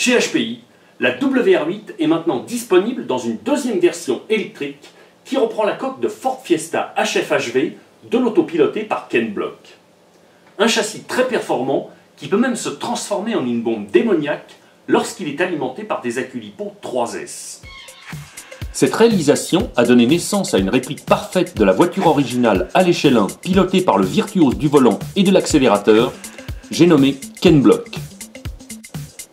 Chez HPI, la WR8 est maintenant disponible dans une deuxième version électrique qui reprend la coque de Ford Fiesta HFHV de l'autopiloté par Ken Block. Un châssis très performant qui peut même se transformer en une bombe démoniaque lorsqu'il est alimenté par des accus 3S. Cette réalisation a donné naissance à une réplique parfaite de la voiture originale à l'échelle 1 pilotée par le virtuose du volant et de l'accélérateur, j'ai nommé Ken Block.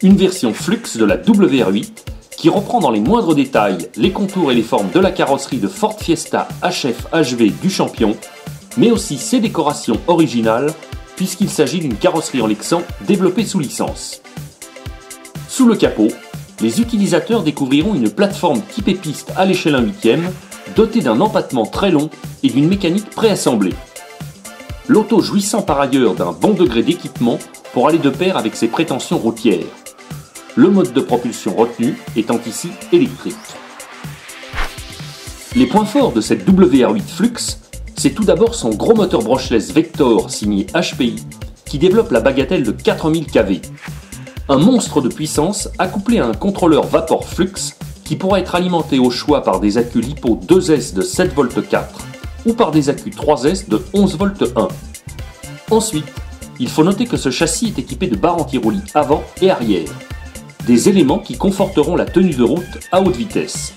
Une version Flux de la WR8 qui reprend dans les moindres détails les contours et les formes de la carrosserie de Ford Fiesta HF HV du champion, mais aussi ses décorations originales puisqu'il s'agit d'une carrosserie en Lexan développée sous licence. Sous le capot, les utilisateurs découvriront une plateforme type piste à l'échelle 1 8 dotée d'un empattement très long et d'une mécanique préassemblée. L'auto jouissant par ailleurs d'un bon degré d'équipement pour aller de pair avec ses prétentions routières. Le mode de propulsion retenu étant ici électrique. Les points forts de cette WR8 Flux c'est tout d'abord son gros moteur brushless Vector signé HPI qui développe la bagatelle de 4000 kV. Un monstre de puissance accouplé à un contrôleur vapor flux qui pourra être alimenté au choix par des accus LiPo 2S de 7V4 ou par des accus 3S de 11V1. Ensuite, il faut noter que ce châssis est équipé de barres anti-roulis avant et arrière, des éléments qui conforteront la tenue de route à haute vitesse.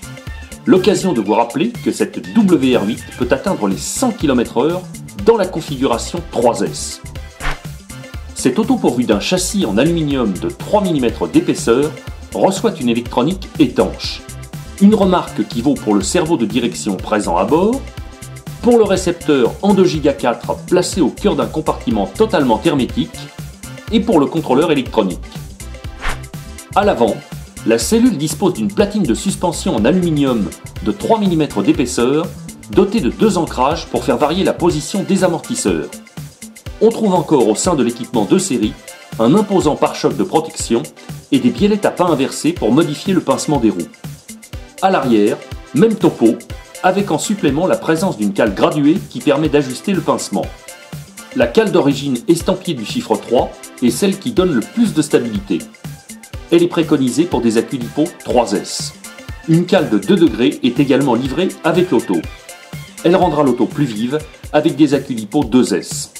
L'occasion de vous rappeler que cette WR8 peut atteindre les 100 km/h dans la configuration 3S. Cette auto pourvue d'un châssis en aluminium de 3 mm d'épaisseur reçoit une électronique étanche. Une remarque qui vaut pour le cerveau de direction présent à bord, pour le récepteur en 2 Go 4 placé au cœur d'un compartiment totalement hermétique et pour le contrôleur électronique. À l'avant, la cellule dispose d'une platine de suspension en aluminium de 3 mm d'épaisseur, dotée de deux ancrages pour faire varier la position des amortisseurs. On trouve encore au sein de l'équipement de série un imposant pare-choc de protection et des biellettes à pas inversées pour modifier le pincement des roues. À l'arrière, même topo, avec en supplément la présence d'une cale graduée qui permet d'ajuster le pincement. La cale d'origine estampillée du chiffre 3 est celle qui donne le plus de stabilité elle est préconisée pour des accus LiPo 3S. Une cale de 2 degrés est également livrée avec l'auto. Elle rendra l'auto plus vive avec des accus LiPo 2S.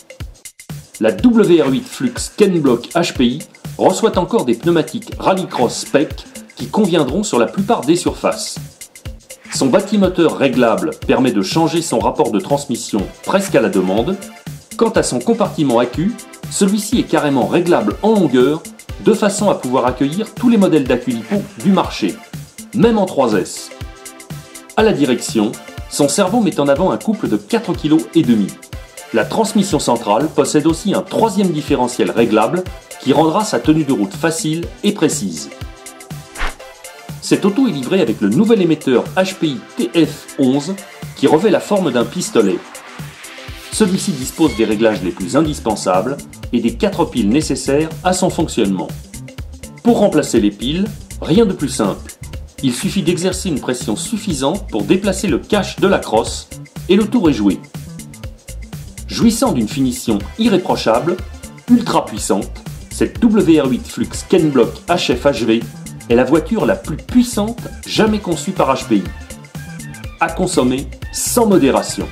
La WR8 Flux Ken Block HPI reçoit encore des pneumatiques Rallycross Spec qui conviendront sur la plupart des surfaces. Son bâtimoteur réglable permet de changer son rapport de transmission presque à la demande. Quant à son compartiment accu, celui-ci est carrément réglable en longueur de façon à pouvoir accueillir tous les modèles d'Aculipo du marché, même en 3S. À la direction, son cerveau met en avant un couple de 4,5 kg. La transmission centrale possède aussi un troisième différentiel réglable qui rendra sa tenue de route facile et précise. Cette auto est livrée avec le nouvel émetteur HPI TF11 qui revêt la forme d'un pistolet. Celui-ci dispose des réglages les plus indispensables et des 4 piles nécessaires à son fonctionnement. Pour remplacer les piles, rien de plus simple. Il suffit d'exercer une pression suffisante pour déplacer le cache de la crosse et le tour est joué. Jouissant d'une finition irréprochable, ultra puissante, cette WR8 Flux Ken Block HF-HV est la voiture la plus puissante jamais conçue par HPI. À consommer sans modération.